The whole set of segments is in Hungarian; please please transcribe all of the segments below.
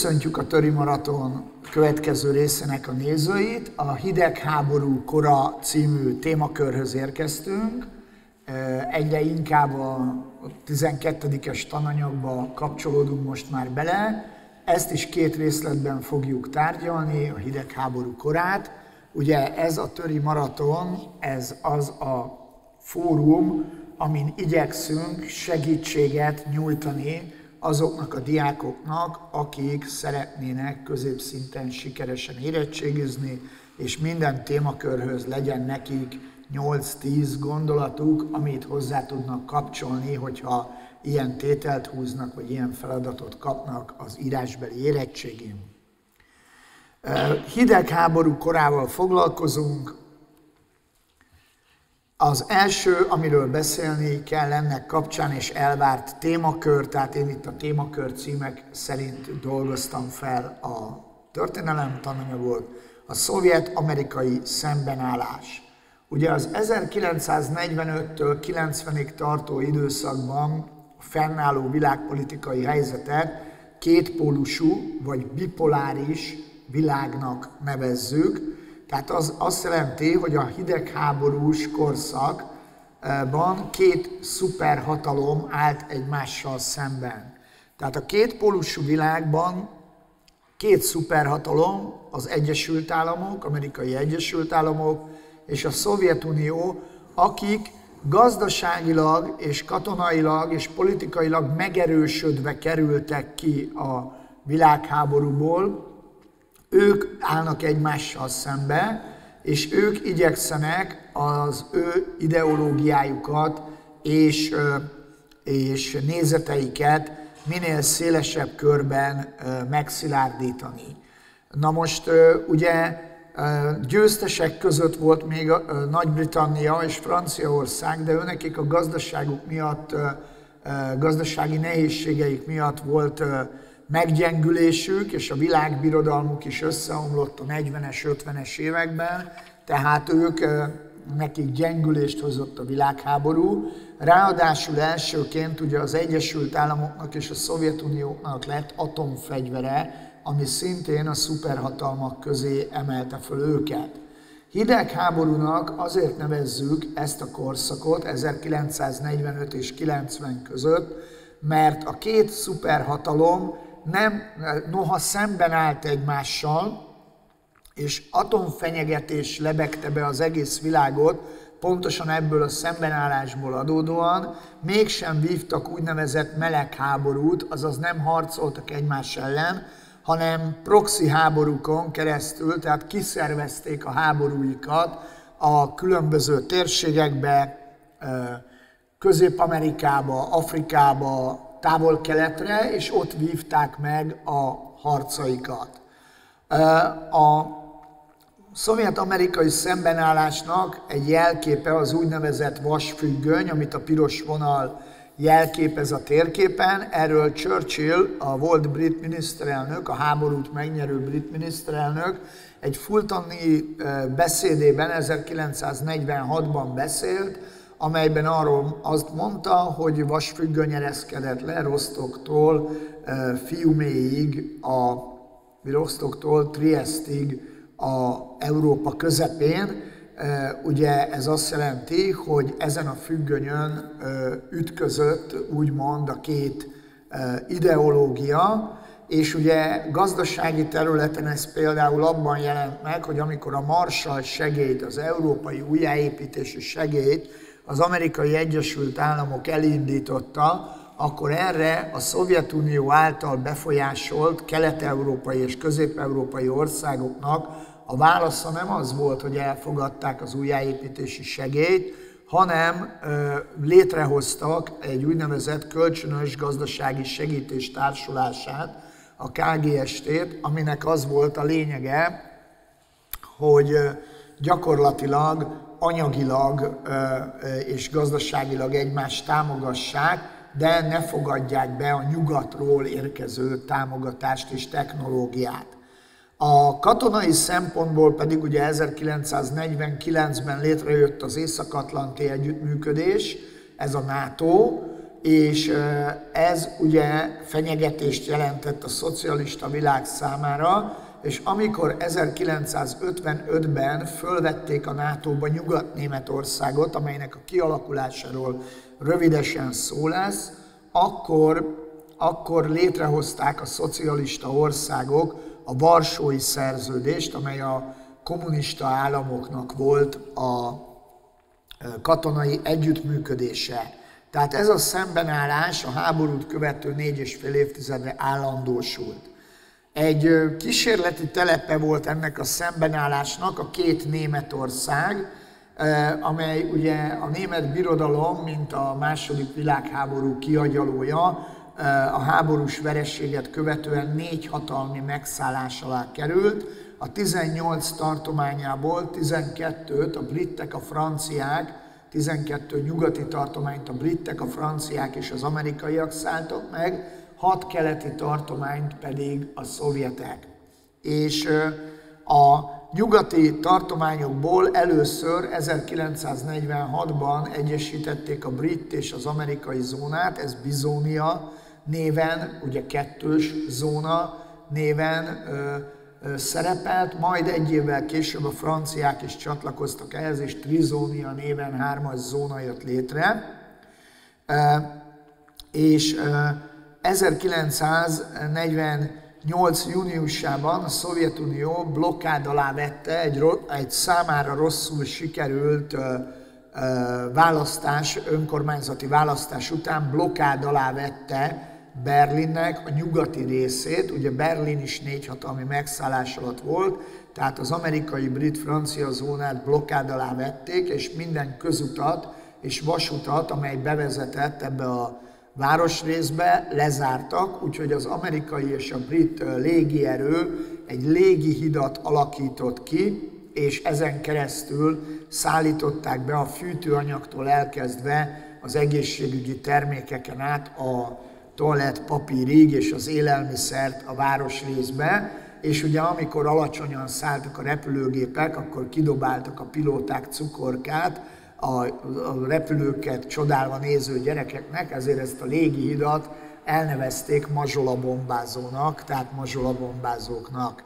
Köszöntjük a Töri Maraton következő részének a nézőit. A Hidegháború kora című témakörhöz érkeztünk. Egyre inkább a 12-es tananyagba kapcsolódunk most már bele. Ezt is két részletben fogjuk tárgyalni, a hidegháború korát. Ugye ez a Töri Maraton, ez az a fórum, amin igyekszünk segítséget nyújtani azoknak a diákoknak, akik szeretnének középszinten sikeresen érettségizni, és minden témakörhöz legyen nekik 8-10 gondolatuk, amit hozzá tudnak kapcsolni, hogyha ilyen tételt húznak, vagy ilyen feladatot kapnak az írásbeli érettségén. Hidegháború korával foglalkozunk, az első, amiről beszélni kell ennek kapcsán, és elvárt témakör, tehát én itt a témakör címek szerint dolgoztam fel a történelem tananyagot, a szovjet-amerikai szembenállás. Ugye az 1945-től 90-ig tartó időszakban a fennálló világpolitikai helyzetet kétpólusú vagy bipoláris világnak nevezzük, tehát az azt jelenti, hogy a hidegháborús korszakban két szuperhatalom állt egymással szemben. Tehát a két pólusú világban két szuperhatalom, az Egyesült Államok, Amerikai Egyesült Államok és a Szovjetunió, akik gazdaságilag és katonailag és politikailag megerősödve kerültek ki a világháborúból, ők állnak egymással szembe, és ők igyekszenek az ő ideológiájukat és, és nézeteiket minél szélesebb körben megszilárdítani. Na most ugye győztesek között volt még Nagy-Britannia és Franciaország, de őnekik a gazdaságuk miatt, gazdasági nehézségeik miatt volt meggyengülésük, és a világbirodalmuk is összeomlott a 40-es, 50-es években, tehát ők, nekik gyengülést hozott a világháború. Ráadásul elsőként ugye az Egyesült Államoknak és a Szovjetuniónak lett atomfegyvere, ami szintén a szuperhatalmak közé emelte föl őket. Hidegháborúnak azért nevezzük ezt a korszakot 1945 és 90 között, mert a két szuperhatalom nem, noha szemben állt egymással, és atomfenyegetés lebegte be az egész világot, pontosan ebből a szembenállásból adódóan, mégsem vívtak úgynevezett melegháborút, azaz nem harcoltak egymás ellen, hanem proxy háborúkon keresztül, tehát kiszervezték a háborúikat a különböző térségekbe, Közép-Amerikába, Afrikába, távol-keletre, és ott vívták meg a harcaikat. A szovjet-amerikai szembenállásnak egy jelképe az úgynevezett vasfüggöny, amit a piros vonal jelképez a térképen. Erről Churchill, a volt brit miniszterelnök, a háborút megnyerő brit miniszterelnök, egy fultoni beszédében 1946-ban beszélt, amelyben arról azt mondta, hogy vasfüggöny ereszkedett le Rostoktól Fiuméig, a Rostoktól Triestig a Európa közepén. Ugye ez azt jelenti, hogy ezen a függönyön ütközött úgymond a két ideológia, és ugye gazdasági területen ez például abban jelent meg, hogy amikor a Marshall segélyt, az európai újjáépítési segélyt az amerikai Egyesült Államok elindította, akkor erre a Szovjetunió által befolyásolt kelet-európai és közép-európai országoknak a válasza nem az volt, hogy elfogadták az újjáépítési segélyt, hanem ö, létrehoztak egy úgynevezett kölcsönös gazdasági segítés társulását, a KGST-t, aminek az volt a lényege, hogy gyakorlatilag anyagilag és gazdaságilag egymást támogassák, de ne fogadják be a nyugatról érkező támogatást és technológiát. A katonai szempontból pedig ugye 1949-ben létrejött az Észak-Atlanti Együttműködés, ez a NATO, és ez ugye fenyegetést jelentett a szocialista világ számára, és amikor 1955-ben fölvették a NATO-ba Nyugat-Németországot, amelynek a kialakulásáról rövidesen szó lesz, akkor, akkor létrehozták a szocialista országok a Varsói Szerződést, amely a kommunista államoknak volt a katonai együttműködése. Tehát ez a szembenállás a háborút követő négy és fél évtizedre állandósult. Egy kísérleti telepe volt ennek a szembenállásnak a két Németország, amely ugye a német birodalom, mint a második világháború kiagyalója, a háborús verességet követően négy hatalmi megszállás alá került. A 18 tartományából 12-t a britek, a franciák, 12 nyugati tartományt a britek, a franciák és az amerikaiak szálltak meg, hat keleti tartományt pedig a szovjetek. És a nyugati tartományokból először 1946-ban egyesítették a brit és az amerikai zónát, ez Bizónia néven, ugye kettős zóna néven ö, ö, szerepelt, majd egy évvel később a franciák is csatlakoztak ehhez, és Trizónia néven hármas zóna jött létre. E, és e, 1948. júniusában a Szovjetunió blokkád alá vette egy, egy számára rosszul sikerült választás, önkormányzati választás után blokkád alá vette Berlinnek a nyugati részét, ugye Berlin is négy hatalmi megszállás alatt volt, tehát az amerikai, brit, francia zónát blokkád alá vették, és minden közutat és vasutat, amely bevezetett ebbe a városrészbe lezártak, úgyhogy az amerikai és a brit légierő egy légi hidat alakított ki, és ezen keresztül szállították be a fűtőanyagtól elkezdve az egészségügyi termékeken át a toalettpapírig és az élelmiszert a városrészbe, és ugye amikor alacsonyan szálltak a repülőgépek, akkor kidobáltak a pilóták cukorkát, a, a repülőket csodálva néző gyerekeknek, ezért ezt a légi hidat elnevezték mazsola bombázónak, tehát mazsola bombázóknak.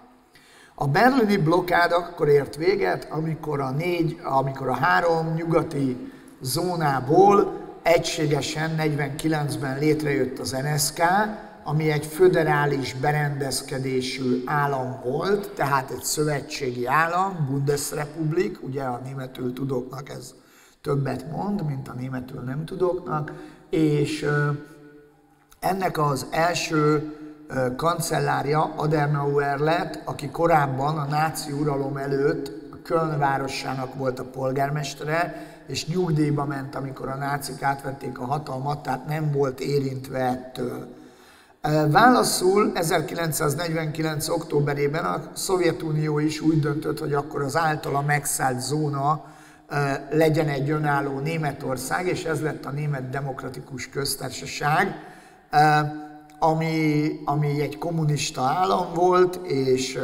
A berlini blokkád akkor ért véget, amikor a, négy, amikor a három nyugati zónából egységesen 49-ben létrejött az NSK, ami egy föderális berendezkedésű állam volt, tehát egy szövetségi állam, Bundesrepublik, ugye a németül tudóknak ez többet mond, mint a németül nem tudóknak, és ennek az első kancellárja Adenauer lett, aki korábban a náci uralom előtt a Köln városának volt a polgármestere, és nyugdíjba ment, amikor a nácik átvették a hatalmat, tehát nem volt érintve ettől. Válaszul 1949. októberében a Szovjetunió is úgy döntött, hogy akkor az általa megszállt zóna legyen egy önálló Németország, és ez lett a Német Demokratikus Köztársaság, ami, ami egy kommunista állam volt, és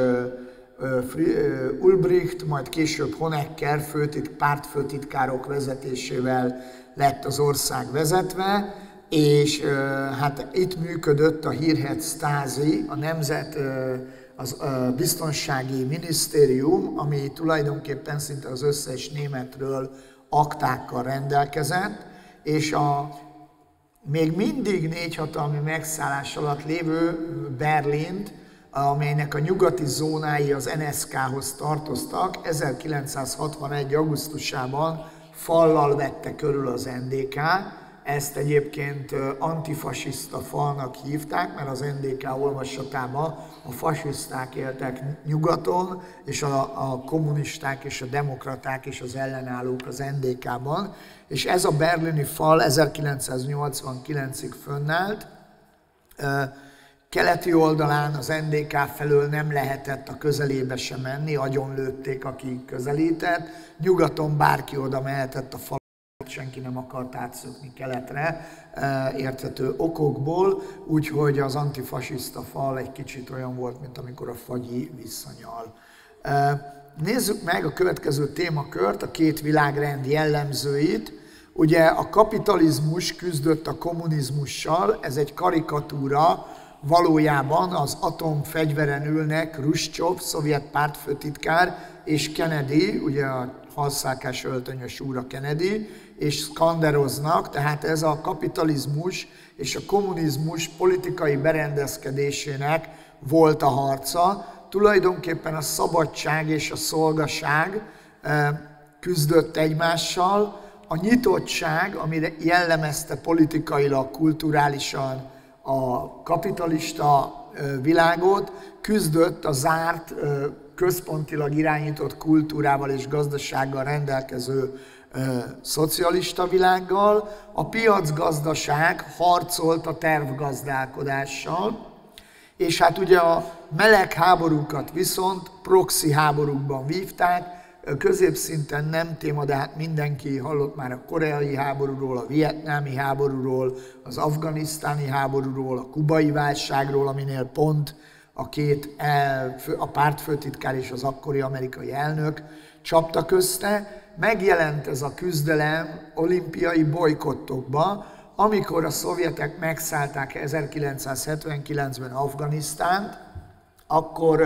Ulbricht, majd később Honecker főtit, pártfőtitkárok vezetésével lett az ország vezetve, és hát itt működött a hírhet Stázi, a Nemzet az biztonsági minisztérium, ami tulajdonképpen szinte az összes németről aktákkal rendelkezett, és a még mindig négy hatalmi megszállás alatt lévő Berlint, amelynek a nyugati zónái az NSK-hoz tartoztak, 1961. augusztusában fallal vette körül az NDK, ezt egyébként antifasiszta falnak hívták, mert az NDK olvasatában a fasiszták éltek nyugaton, és a, a kommunisták és a demokraták és az ellenállók az NDK-ban. És ez a berlini fal 1989-ig fönnállt. Keleti oldalán az NDK felől nem lehetett a közelébe sem menni, agyonlőtték, aki közelített. Nyugaton bárki oda mehetett a fal senki nem akart átszökni keletre e, érthető okokból, úgyhogy az antifasiszta fal egy kicsit olyan volt, mint amikor a fagyi visszanyal. E, nézzük meg a következő témakört, a két világrend jellemzőit. Ugye a kapitalizmus küzdött a kommunizmussal, ez egy karikatúra, valójában az atomfegyveren ülnek Ruscsov, szovjet pártfőtitkár, és Kennedy, ugye a halszálkás öltönyös úra Kennedy, és skanderoznak, tehát ez a kapitalizmus és a kommunizmus politikai berendezkedésének volt a harca. Tulajdonképpen a szabadság és a szolgaság eh, küzdött egymással, a nyitottság, amire jellemezte politikailag, kulturálisan a kapitalista világot, küzdött a zárt, központilag irányított kultúrával és gazdasággal rendelkező szocialista világgal, a piacgazdaság harcolt a tervgazdálkodással, és hát ugye a meleg háborúkat viszont proxy háborúkban vívták, középszinten nem téma, de hát mindenki hallott már a koreai háborúról, a vietnámi háborúról, az afganisztáni háborúról, a kubai válságról, aminél pont a két a pártfőtitkár és az akkori amerikai elnök csapta közte. Megjelent ez a küzdelem olimpiai bolykottokba, amikor a szovjetek megszállták 1979-ben Afganisztánt, akkor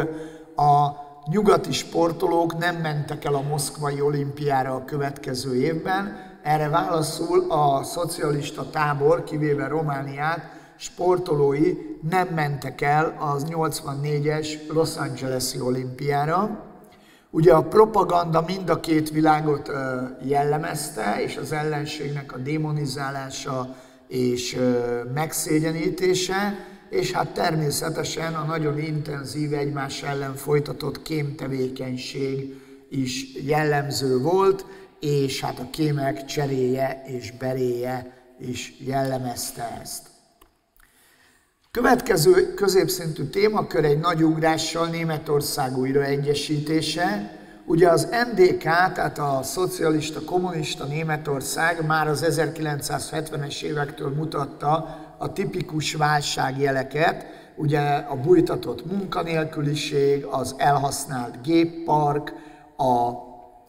a nyugati sportolók nem mentek el a moszkvai olimpiára a következő évben, erre válaszul a szocialista tábor, kivéve Romániát, sportolói nem mentek el az 84-es Los Angeles-i olimpiára. Ugye a propaganda mind a két világot jellemezte, és az ellenségnek a demonizálása és megszégyenítése, és hát természetesen a nagyon intenzív egymás ellen folytatott kémtevékenység is jellemző volt, és hát a kémek cseréje és beréje is jellemezte ezt. Következő középszintű témakör egy nagy ugrással Németország újraegyesítése. Ugye az NDK, tehát a szocialista, kommunista Németország már az 1970-es évektől mutatta a tipikus válságjeleket, ugye a bújtatott munkanélküliség, az elhasznált géppark, a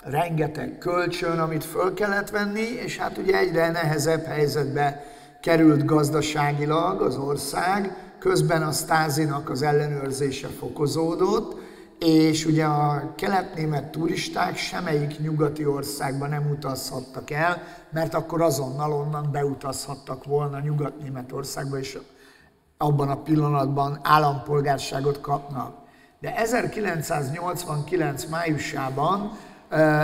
rengeteg kölcsön, amit föl kellett venni, és hát ugye egyre nehezebb helyzetbe került gazdaságilag az ország, közben a stázinak az ellenőrzése fokozódott, és ugye a keletnémet turisták semmelyik nyugati országba nem utazhattak el, mert akkor azonnal onnan beutazhattak volna Nyugat-Németországba, és abban a pillanatban állampolgárságot kapnak. De 1989 májusában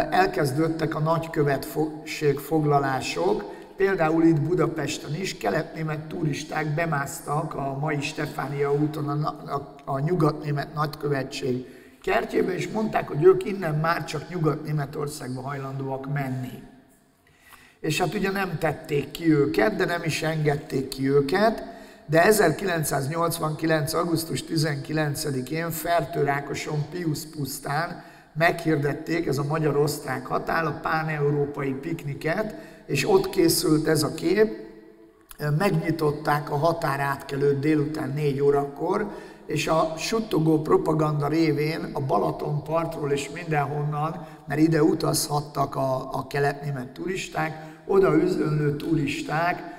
elkezdődtek a nagykövetség foglalások, például itt Budapesten is keletnémet turisták bemásztak a mai Stefánia úton a, a, a nyugatnémet nagykövetség kertjébe, és mondták, hogy ők innen már csak Nyugat-Németországba hajlandóak menni. És hát ugye nem tették ki őket, de nem is engedték ki őket, de 1989. augusztus 19-én Fertőrákoson Pius pusztán meghirdették, ez a magyar-osztrák határ, a pán-európai pikniket, és ott készült ez a kép, megnyitották a határátkelőt délután 4 órakor, és a suttogó propaganda révén a Balaton partról és mindenhonnan, mert ide utazhattak a, a keletnémet turisták, oda üzönlő turisták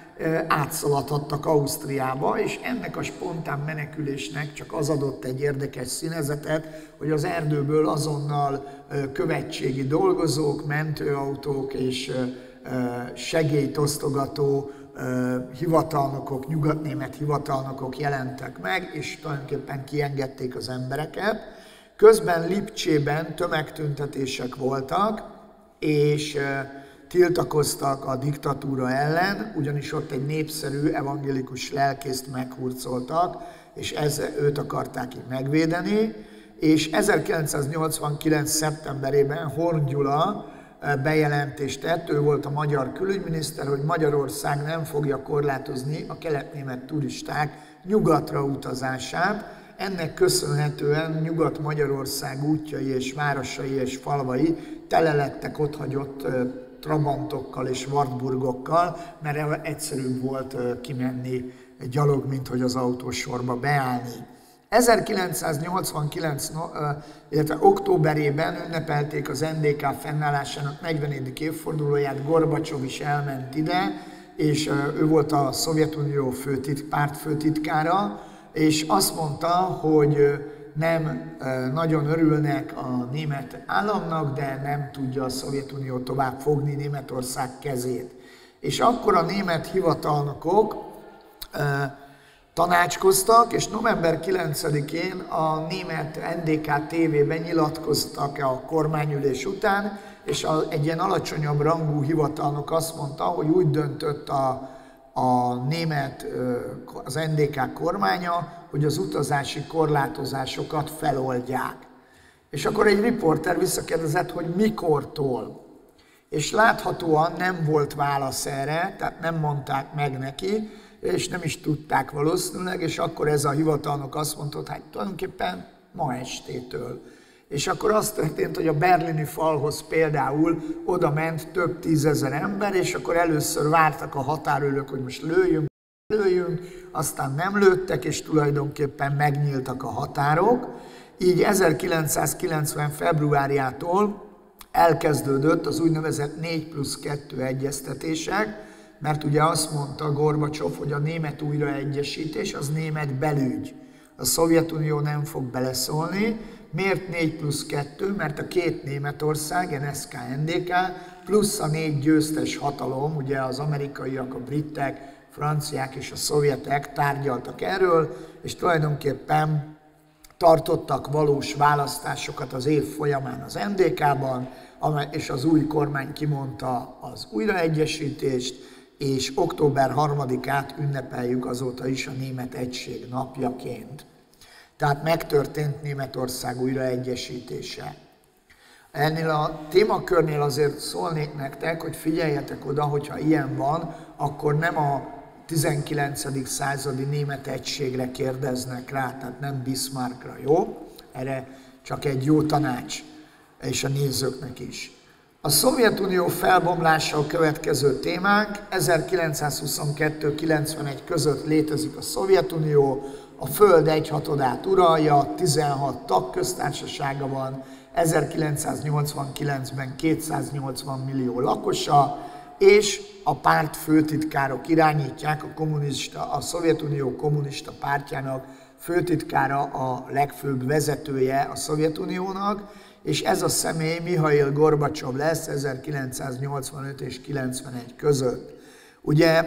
átszaladhattak Ausztriába, és ennek a spontán menekülésnek csak az adott egy érdekes színezetet, hogy az erdőből azonnal követségi dolgozók, mentőautók és segélytosztogató hivatalnokok, nyugatnémet hivatalnokok jelentek meg, és tulajdonképpen kiengedték az embereket. Közben Lipcsében tömegtüntetések voltak, és tiltakoztak a diktatúra ellen, ugyanis ott egy népszerű evangélikus lelkészt meghurcoltak, és ezzel őt akarták így megvédeni, és 1989. szeptemberében Horn Gyula bejelentést tett, ő volt a magyar külügyminiszter, hogy Magyarország nem fogja korlátozni a keletnémet turisták nyugatra utazását. Ennek köszönhetően Nyugat-Magyarország útjai és városai és falvai tele lettek otthagyott trabantokkal és Wartburgokkal, mert egyszerűbb volt kimenni gyalog, mint hogy az autósorba beállni. 1989, illetve októberében ünnepelték az NDK fennállásának 40. évfordulóját, Gorbacsov is elment ide, és ő volt a Szovjetunió főtit, pártfőtitkára, és azt mondta, hogy nem nagyon örülnek a német államnak, de nem tudja a Szovjetunió tovább fogni Németország kezét. És akkor a német hivatalnokok tanácskoztak, és november 9-én a német NDK TV-ben nyilatkoztak a kormányülés után, és egy ilyen alacsonyabb rangú hivatalnok azt mondta, hogy úgy döntött a, a német, az NDK kormánya, hogy az utazási korlátozásokat feloldják. És akkor egy riporter visszakérdezett, hogy mikortól. És láthatóan nem volt válasz erre, tehát nem mondták meg neki, és nem is tudták valószínűleg, és akkor ez a hivatalnok azt mondta, hogy hát tulajdonképpen ma estétől. És akkor az történt, hogy a berlini falhoz például oda ment több tízezer ember, és akkor először vártak a határőrök, hogy most lőjünk, lőjünk, aztán nem lőttek, és tulajdonképpen megnyíltak a határok. Így 1990. februárjától elkezdődött az úgynevezett 4 plusz 2 egyeztetések, mert ugye azt mondta Gorbacsov, hogy a német újraegyesítés az német belügy. A Szovjetunió nem fog beleszólni. Miért 4 plusz 2? Mert a két Németország, NSK, NDK, plusz a négy győztes hatalom, ugye az amerikaiak, a britek, franciák és a szovjetek tárgyaltak erről, és tulajdonképpen tartottak valós választásokat az év folyamán az NDK-ban, és az új kormány kimondta az újraegyesítést, és október 3-át ünnepeljük azóta is a Német Egység napjaként. Tehát megtörtént Németország újraegyesítése. Ennél a témakörnél azért szólnék nektek, hogy figyeljetek oda, hogyha ilyen van, akkor nem a 19. századi német egységre kérdeznek rá, tehát nem Bismarckra, jó? Erre csak egy jó tanács, és a nézőknek is. A Szovjetunió felbomlása a következő témánk. 1922-91 között létezik a Szovjetunió, a Föld egyhatodát uralja, 16 tagköztársasága van, 1989-ben 280 millió lakosa, és a párt főtitkárok irányítják, a, kommunista, a Szovjetunió kommunista pártjának főtitkára a legfőbb vezetője a Szovjetuniónak, és ez a személy Mihail Gorbacsov lesz 1985 és 91 között. Ugye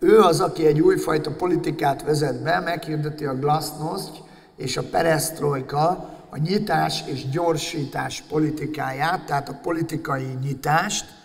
ő az, aki egy újfajta politikát vezet be, meghirdeti a glasnost és a perestroika, a nyitás és gyorsítás politikáját, tehát a politikai nyitást,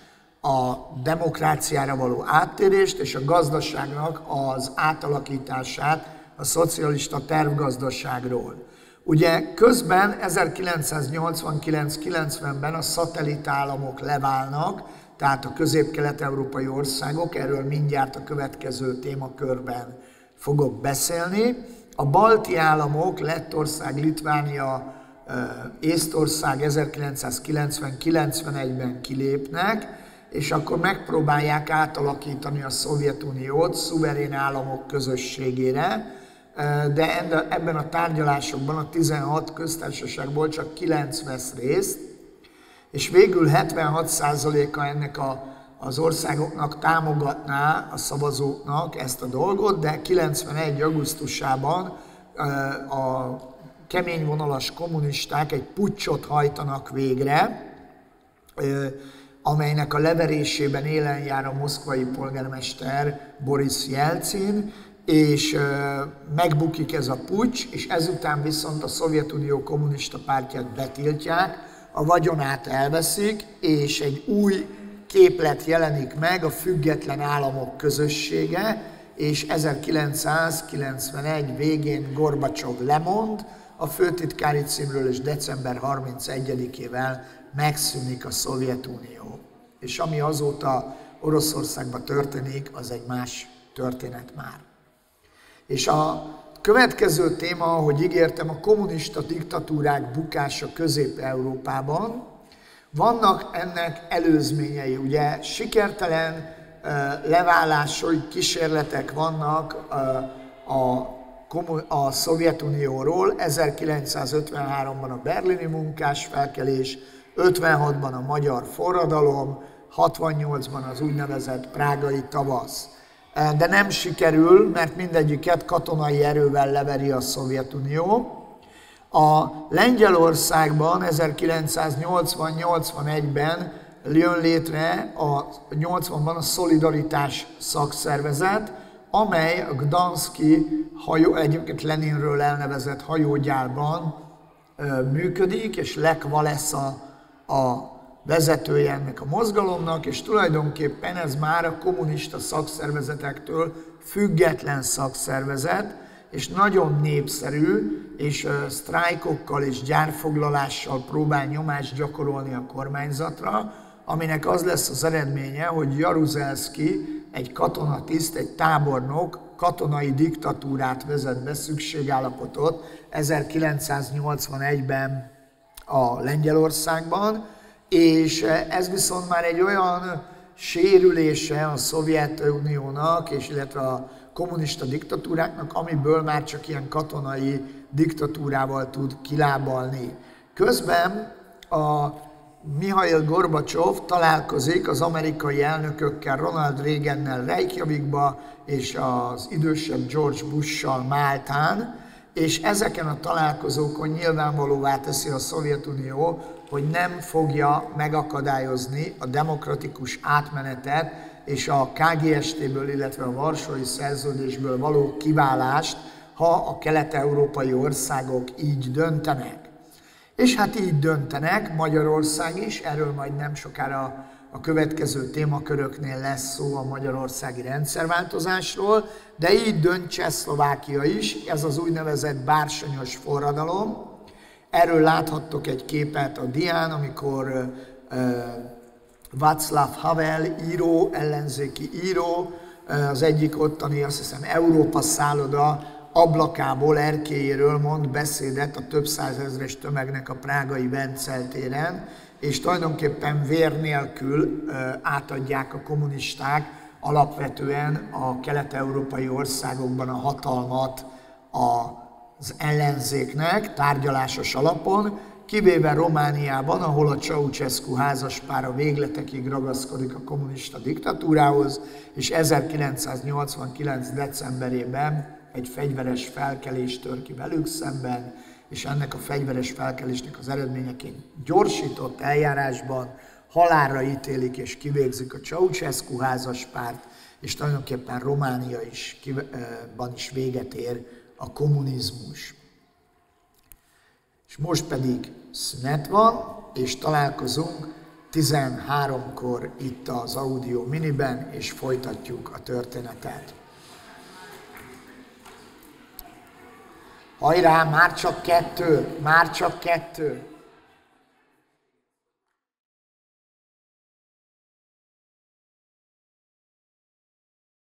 a demokráciára való áttérést és a gazdaságnak az átalakítását a szocialista tervgazdaságról. Ugye közben 1989-90-ben a szatellitállamok leválnak, tehát a közép-kelet-európai országok, erről mindjárt a következő témakörben fogok beszélni. A balti államok, Lettország, Litvánia, Észtország 1990-91-ben kilépnek, és akkor megpróbálják átalakítani a Szovjetuniót szuverén államok közösségére, de ebben a tárgyalásokban a 16 köztársaságból csak 9 vesz részt, és végül 76%-a ennek a, az országoknak támogatná a szavazóknak ezt a dolgot, de 91. augusztusában a keményvonalas kommunisták egy pucsot hajtanak végre, amelynek a leverésében élen jár a moszkvai polgármester Boris Jelcin, és megbukik ez a pucs, és ezután viszont a Szovjetunió kommunista pártját betiltják, a vagyonát elveszik, és egy új képlet jelenik meg, a független államok közössége, és 1991 végén Gorbacsov lemond, a főtitkári címről, és december 31-ével megszűnik a Szovjetunió. És ami azóta Oroszországban történik, az egy más történet már. És a következő téma, ahogy ígértem, a kommunista diktatúrák bukása Közép-Európában. Vannak ennek előzményei, ugye sikertelen leválásai kísérletek vannak a a Szovjetunióról, 1953-ban a berlini munkásfelkelés, 56-ban a magyar forradalom, 68-ban az úgynevezett prágai tavasz. De nem sikerül, mert mindegyiket katonai erővel leveri a Szovjetunió. A Lengyelországban 1980-81-ben jön létre a 80-ban a Szolidaritás szakszervezet, amely a Gdanszki hajó, egyébként Leninről elnevezett hajógyárban működik, és Lech Walesa a vezetője ennek a mozgalomnak, és tulajdonképpen ez már a kommunista szakszervezetektől független szakszervezet, és nagyon népszerű, és sztrájkokkal és gyárfoglalással próbál nyomást gyakorolni a kormányzatra, aminek az lesz az eredménye, hogy Jaruzelski, egy katonatiszt, egy tábornok katonai diktatúrát vezet be, szükségállapotot 1981-ben a Lengyelországban, és ez viszont már egy olyan sérülése a Szovjetuniónak, és illetve a kommunista diktatúráknak, amiből már csak ilyen katonai diktatúrával tud kilábalni. Közben a Mihail Gorbacsov találkozik az amerikai elnökökkel, Ronald Reagannel Reykjavikba, és az idősebb George Bush-sal Máltán, és ezeken a találkozókon nyilvánvalóvá teszi a Szovjetunió, hogy nem fogja megakadályozni a demokratikus átmenetet és a KGST-ből, illetve a Varsói Szerződésből való kiválást, ha a kelet-európai országok így döntenek. És hát így döntenek, Magyarország is, erről majd nem sokára a következő témaköröknél lesz szó a magyarországi rendszerváltozásról, de így dönt Csehszlovákia is, ez az úgynevezett bársonyos forradalom. Erről láthattok egy képet a dián, amikor Václav Havel író, ellenzéki író, az egyik ottani, azt hiszem, Európa szálloda ablakából, erkélyéről mond beszédet a több százezres tömegnek a prágai Vencel téren, és tulajdonképpen vér nélkül átadják a kommunisták alapvetően a kelet-európai országokban a hatalmat az ellenzéknek tárgyalásos alapon, kivéve Romániában, ahol a Ceausescu házaspára végletekig ragaszkodik a kommunista diktatúrához, és 1989. decemberében egy fegyveres felkelés tör ki velük szemben, és ennek a fegyveres felkelésnek az eredményeként gyorsított eljárásban halálra ítélik és kivégzik a Ceausescu házaspárt, és tulajdonképpen Románia is, ban is véget ér a kommunizmus. És most pedig szünet van, és találkozunk 13-kor itt az Audio Miniben, és folytatjuk a történetet. Hajrá, már csak kettő, már csak kettő.